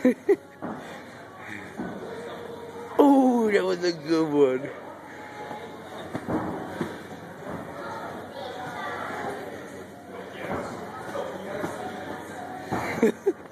oh, that was a good one.